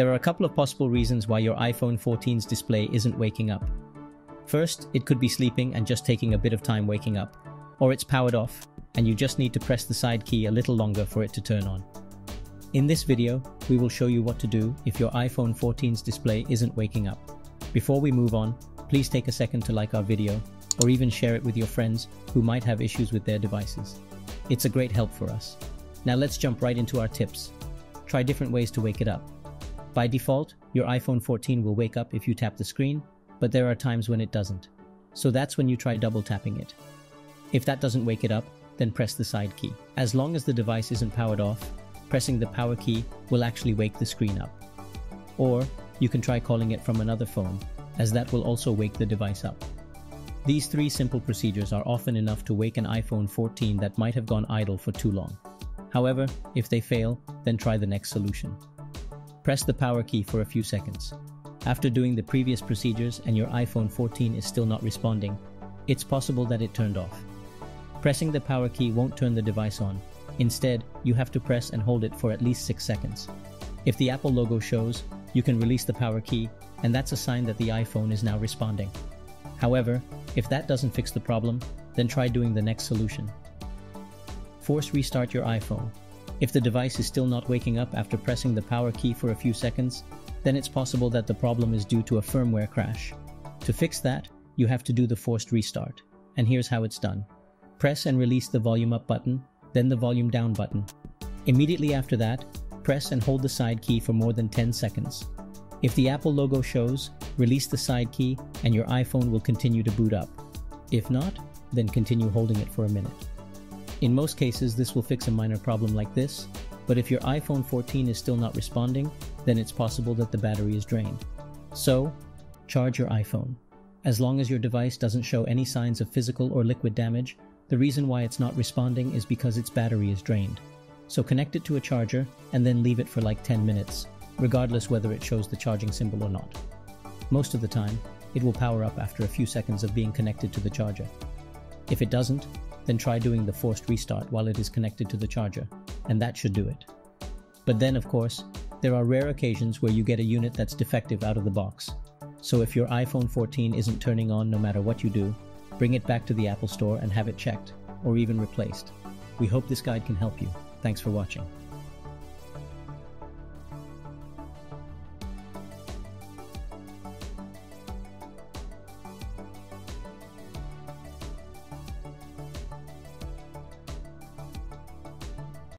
There are a couple of possible reasons why your iPhone 14's display isn't waking up. First, it could be sleeping and just taking a bit of time waking up, or it's powered off and you just need to press the side key a little longer for it to turn on. In this video, we will show you what to do if your iPhone 14's display isn't waking up. Before we move on, please take a second to like our video or even share it with your friends who might have issues with their devices. It's a great help for us. Now let's jump right into our tips. Try different ways to wake it up. By default, your iPhone 14 will wake up if you tap the screen, but there are times when it doesn't. So that's when you try double tapping it. If that doesn't wake it up, then press the side key. As long as the device isn't powered off, pressing the power key will actually wake the screen up. Or you can try calling it from another phone, as that will also wake the device up. These three simple procedures are often enough to wake an iPhone 14 that might have gone idle for too long. However, if they fail, then try the next solution. Press the power key for a few seconds. After doing the previous procedures and your iPhone 14 is still not responding, it's possible that it turned off. Pressing the power key won't turn the device on. Instead, you have to press and hold it for at least 6 seconds. If the Apple logo shows, you can release the power key, and that's a sign that the iPhone is now responding. However, if that doesn't fix the problem, then try doing the next solution. Force restart your iPhone. If the device is still not waking up after pressing the power key for a few seconds, then it's possible that the problem is due to a firmware crash. To fix that, you have to do the forced restart. And here's how it's done. Press and release the volume up button, then the volume down button. Immediately after that, press and hold the side key for more than 10 seconds. If the Apple logo shows, release the side key and your iPhone will continue to boot up. If not, then continue holding it for a minute. In most cases, this will fix a minor problem like this, but if your iPhone 14 is still not responding, then it's possible that the battery is drained. So, charge your iPhone. As long as your device doesn't show any signs of physical or liquid damage, the reason why it's not responding is because its battery is drained. So connect it to a charger and then leave it for like 10 minutes, regardless whether it shows the charging symbol or not. Most of the time, it will power up after a few seconds of being connected to the charger. If it doesn't, then try doing the forced restart while it is connected to the charger, and that should do it. But then, of course, there are rare occasions where you get a unit that's defective out of the box. So if your iPhone 14 isn't turning on no matter what you do, bring it back to the Apple Store and have it checked, or even replaced. We hope this guide can help you. Thanks for watching.